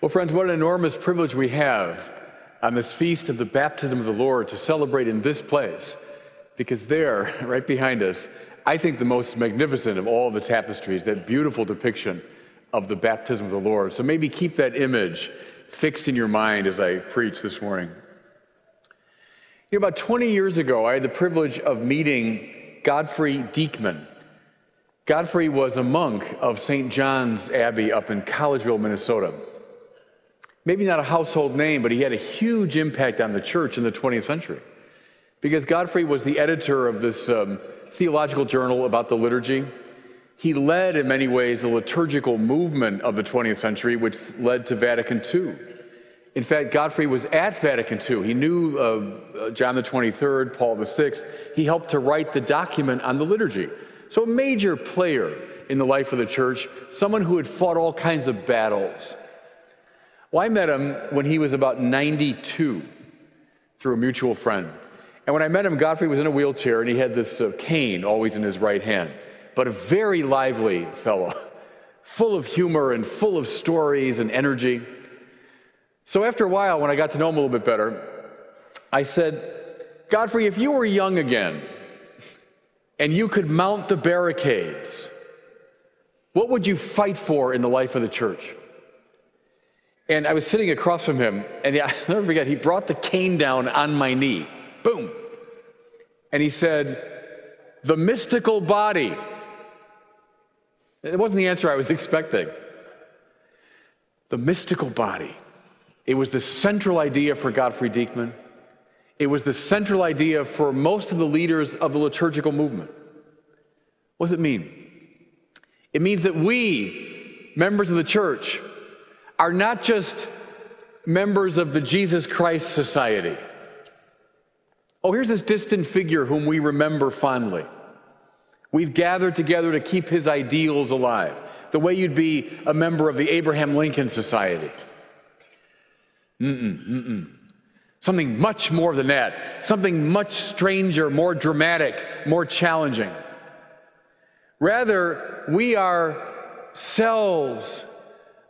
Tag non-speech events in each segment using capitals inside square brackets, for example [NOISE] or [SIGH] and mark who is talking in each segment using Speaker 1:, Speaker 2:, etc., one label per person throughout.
Speaker 1: Well, friends, what an enormous privilege we have on this feast of the baptism of the Lord to celebrate in this place. Because there, [LAUGHS] right behind us, I think the most magnificent of all the tapestries, that beautiful depiction of the baptism of the Lord. So maybe keep that image fixed in your mind as I preach this morning. You know, about 20 years ago, I had the privilege of meeting Godfrey Diekman. Godfrey was a monk of St. John's Abbey up in Collegeville, Minnesota. Maybe not a household name, but he had a huge impact on the church in the 20th century. Because Godfrey was the editor of this um, theological journal about the liturgy. He led, in many ways, the liturgical movement of the 20th century, which led to Vatican II. In fact, Godfrey was at Vatican II. He knew uh, John the 23rd, Paul the 6th. He helped to write the document on the liturgy. So, a major player in the life of the church, someone who had fought all kinds of battles. Well, I met him when he was about 92 through a mutual friend. And when I met him, Godfrey was in a wheelchair and he had this uh, cane always in his right hand, but a very lively fellow, [LAUGHS] full of humor and full of stories and energy. So after a while, when I got to know him a little bit better, I said, Godfrey, if you were young again and you could mount the barricades, what would you fight for in the life of the church? And I was sitting across from him, and [LAUGHS] I'll never forget, he brought the cane down on my knee. Boom. And he said, The mystical body. It wasn't the answer I was expecting. The mystical body. It was the central idea for Godfrey Diekman. It was the central idea for most of the leaders of the liturgical movement. What does it mean? It means that we, members of the church, are not just members of the Jesus Christ Society. Oh, here's this distant figure whom we remember fondly. We've gathered together to keep his ideals alive, the way you'd be a member of the Abraham Lincoln Society. Mm-mm, mm-mm. Something much more than that, something much stranger, more dramatic, more challenging. Rather, we are cells,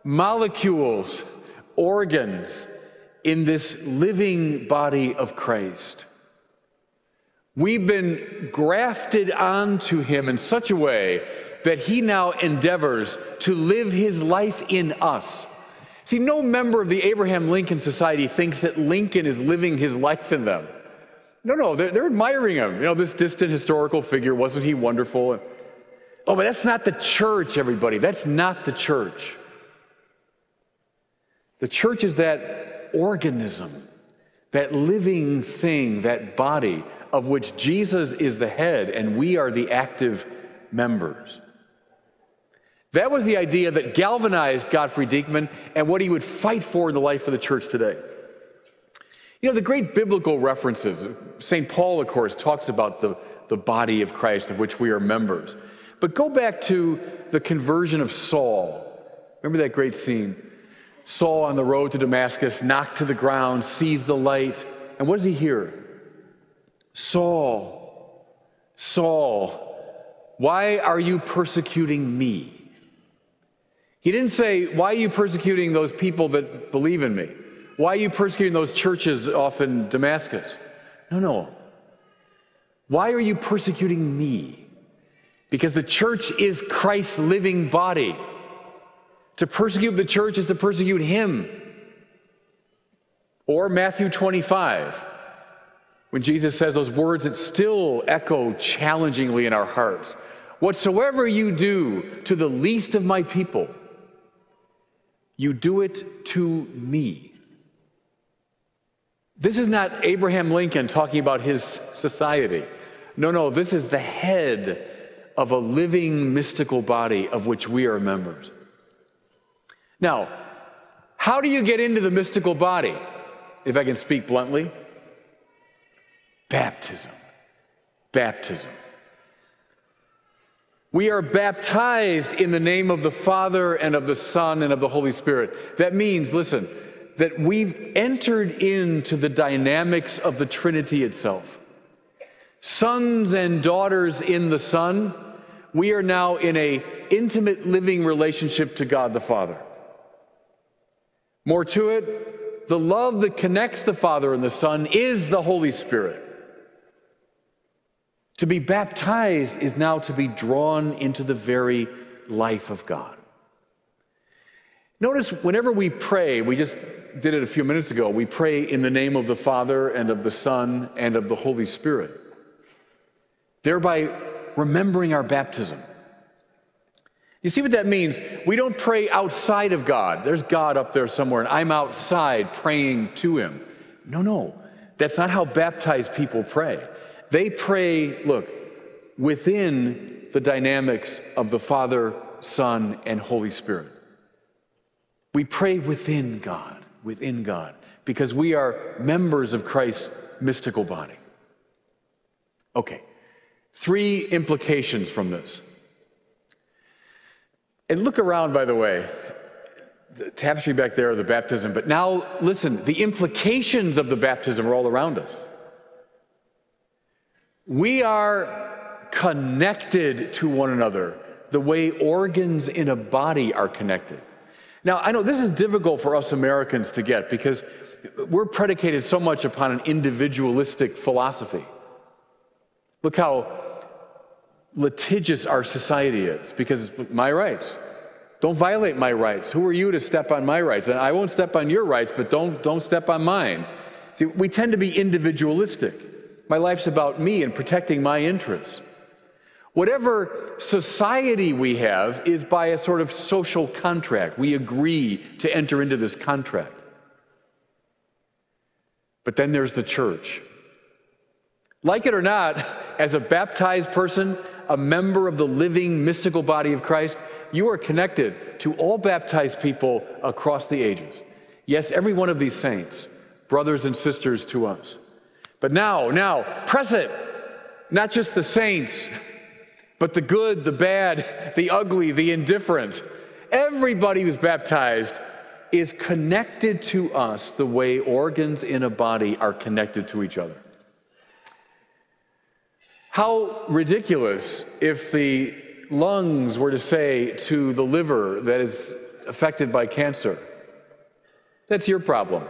Speaker 1: molecules, organs in this living body of Christ. We've been grafted onto him in such a way that he now endeavors to live his life in us. See, no member of the Abraham Lincoln Society thinks that Lincoln is living his life in them. No, no, they're, they're admiring him. You know, this distant historical figure, wasn't he wonderful? Oh, but that's not the church, everybody. That's not the church. The church is that organism, that living thing, that body of which Jesus is the head and we are the active members. That was the idea that galvanized Godfrey Diekman and what he would fight for in the life of the church today. You know, the great biblical references, St. Paul, of course, talks about the, the body of Christ of which we are members. But go back to the conversion of Saul. Remember that great scene? Saul on the road to Damascus, knocked to the ground, sees the light, and what does he hear? Saul, Saul, why are you persecuting me? He didn't say, Why are you persecuting those people that believe in me? Why are you persecuting those churches off in Damascus? No, no. Why are you persecuting me? Because the church is Christ's living body. To persecute the church is to persecute him. Or Matthew 25, when Jesus says those words that still echo challengingly in our hearts Whatsoever you do to the least of my people, you do it to me. This is not Abraham Lincoln talking about his society. No, no, this is the head of a living mystical body of which we are members. Now, how do you get into the mystical body? If I can speak bluntly, baptism. Baptism. We are baptized in the name of the Father and of the Son and of the Holy Spirit. That means, listen, that we've entered into the dynamics of the Trinity itself. Sons and daughters in the Son, we are now in a intimate living relationship to God the Father. More to it, the love that connects the Father and the Son is the Holy Spirit. To be baptized is now to be drawn into the very life of God. Notice whenever we pray, we just did it a few minutes ago, we pray in the name of the Father and of the Son and of the Holy Spirit, thereby remembering our baptism. You see what that means? We don't pray outside of God. There's God up there somewhere, and I'm outside praying to Him. No, no. That's not how baptized people pray. They pray, look, within the dynamics of the Father, Son, and Holy Spirit. We pray within God, within God, because we are members of Christ's mystical body. Okay, three implications from this. And look around, by the way. The tapestry back there, the baptism. But now, listen, the implications of the baptism are all around us. We are connected to one another the way organs in a body are connected. Now, I know this is difficult for us Americans to get because we're predicated so much upon an individualistic philosophy. Look how litigious our society is because my rights. Don't violate my rights. Who are you to step on my rights? And I won't step on your rights, but don't, don't step on mine. See, we tend to be individualistic. My life's about me and protecting my interests. Whatever society we have is by a sort of social contract. We agree to enter into this contract. But then there's the church. Like it or not, as a baptized person, a member of the living mystical body of Christ, you are connected to all baptized people across the ages. Yes, every one of these saints, brothers and sisters to us. But now, now, press it. Not just the saints but the good, the bad, the ugly, the indifferent. Everybody who's baptized is connected to us the way organs in a body are connected to each other. How ridiculous if the lungs were to say to the liver that is affected by cancer, That's your problem.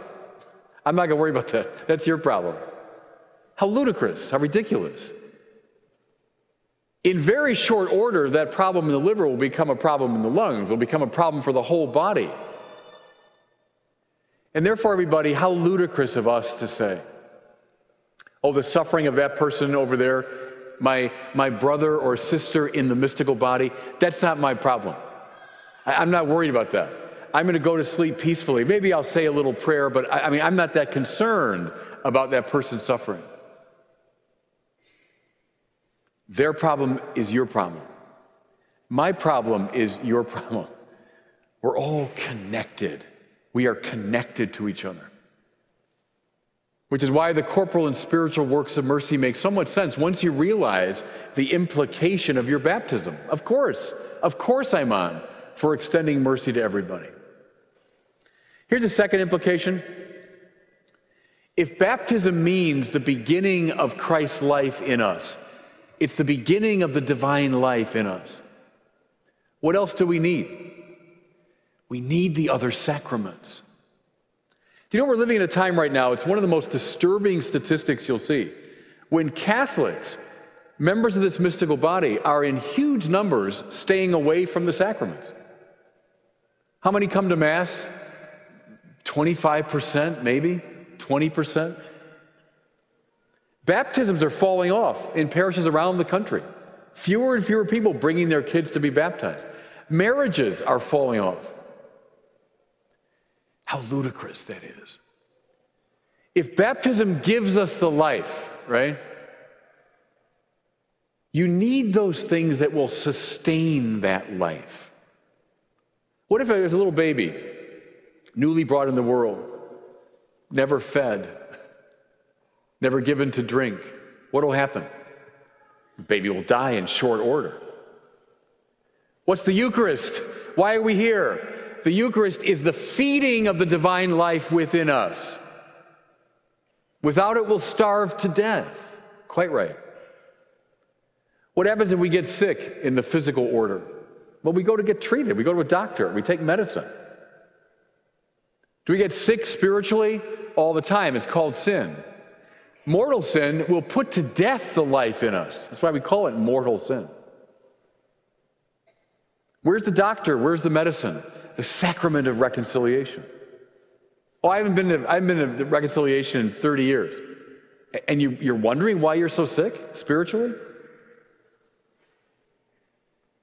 Speaker 1: I'm not going to worry about that. That's your problem. How ludicrous, how ridiculous. In very short order, that problem in the liver will become a problem in the lungs, it will become a problem for the whole body. And therefore, everybody, how ludicrous of us to say, oh, the suffering of that person over there, my, my brother or sister in the mystical body, that's not my problem. I, I'm not worried about that. I'm going to go to sleep peacefully. Maybe I'll say a little prayer, but I, I mean, I'm not that concerned about that person's suffering. Their problem is your problem. My problem is your [LAUGHS] problem. We're all connected. We are connected to each other. Which is why the corporal and spiritual works of mercy make so much sense once you realize the implication of your baptism. Of course, of course, I'm on for extending mercy to everybody. Here's a second implication. If baptism means the beginning of Christ's life in us, it's the beginning of the divine life in us. What else do we need? We need the other sacraments. Do you know we're living in a time right now? It's one of the most disturbing statistics you'll see. When Catholics, members of this mystical body, are in huge numbers staying away from the sacraments. How many come to Mass? 25%, maybe? 20%? Baptisms are falling off in parishes around the country. Fewer and fewer people bringing their kids to be baptized. Marriages are falling off. How ludicrous that is. If baptism gives us the life, right? You need those things that will sustain that life. What if there's a little baby, newly brought in the world, never fed, never given to drink, what will happen? The baby will die in short order. What's the Eucharist? Why are we here? The Eucharist is the feeding of the divine life within us. Without it, we'll starve to death. Quite right. What happens if we get sick in the physical order? Well, we go to get treated. We go to a doctor. We take medicine. Do we get sick spiritually? All the time. It's called sin. Mortal sin will put to death the life in us. That's why we call it mortal sin. Where's the doctor? Where's the medicine? The sacrament of reconciliation. Oh, I haven't been to, I haven't been to reconciliation in 30 years. And you, you're wondering why you're so sick spiritually?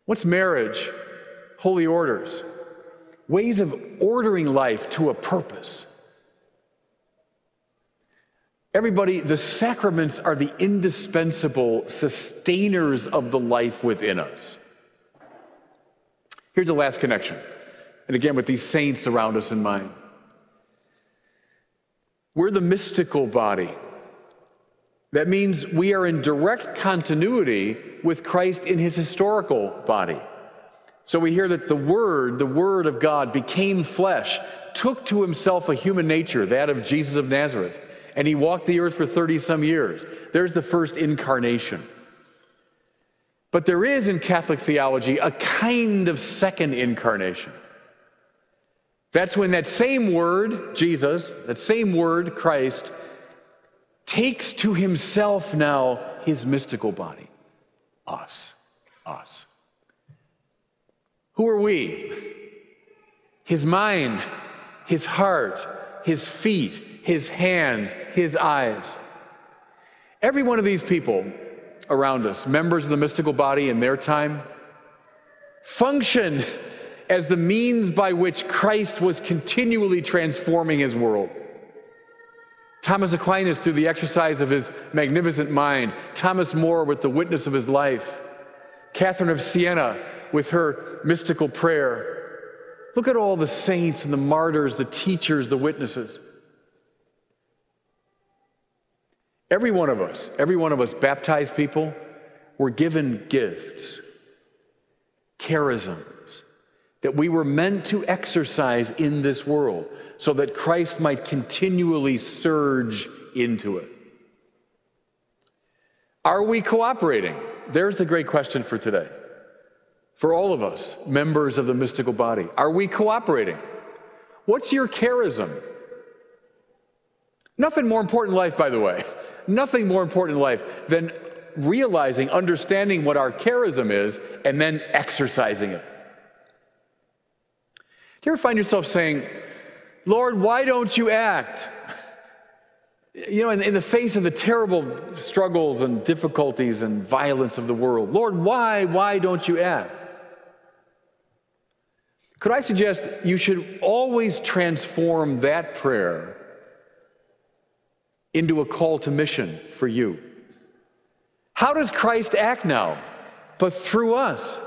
Speaker 1: What's marriage? Holy orders. Ways of ordering life to a purpose. Everybody, the sacraments are the indispensable sustainers of the life within us. Here's the last connection. And again, with these saints around us in mind. We're the mystical body. That means we are in direct continuity with Christ in his historical body. So we hear that the Word, the Word of God, became flesh, took to himself a human nature, that of Jesus of Nazareth, and he walked the earth for 30 some years. There's the first incarnation. But there is in Catholic theology a kind of second incarnation. That's when that same word, Jesus, that same word, Christ, takes to himself now his mystical body. Us. Us. Who are we? His mind, his heart, his feet, his hands, his eyes. Every one of these people around us, members of the mystical body in their time, functioned as the means by which Christ was continually transforming his world. Thomas Aquinas, through the exercise of his magnificent mind, Thomas More, with the witness of his life, Catherine of Siena, with her mystical prayer. Look at all the saints and the martyrs, the teachers, the witnesses. Every one of us, every one of us baptized people, were given gifts, charisms that we were meant to exercise in this world so that Christ might continually surge into it. Are we cooperating? There's the great question for today. For all of us, members of the mystical body, are we cooperating? What's your charism? Nothing more important in life, by the way. Nothing more important in life than realizing, understanding what our charism is, and then exercising it. Do you ever find yourself saying, Lord, why don't you act? You know, in, in, the face of the terrible struggles and difficulties and violence of the world, Lord, why, why don't you act? Could I suggest you should always transform that prayer into a call to mission for you? How does Christ act now? But through us.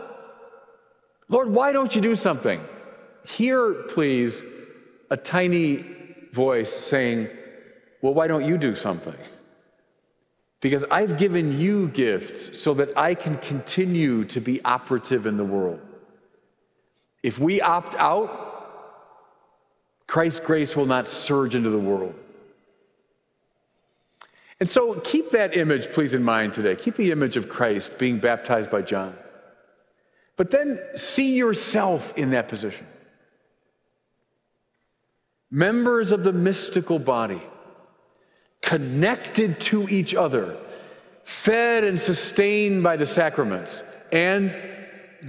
Speaker 1: Lord, why don't you do something? Hear, please, a tiny voice saying, Well, why don't you do something? Because I've given you gifts so that I can continue to be operative in the world. If we opt out, Christ's grace will not surge into the world. And so keep that image, please, in mind today. Keep the image of Christ being baptized by John. But then see yourself in that position members of the mystical body, connected to each other, fed and sustained by the sacraments, and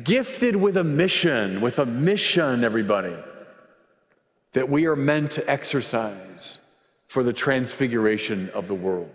Speaker 1: gifted with a mission, with a mission, everybody, that we are meant to exercise for the transfiguration of the world.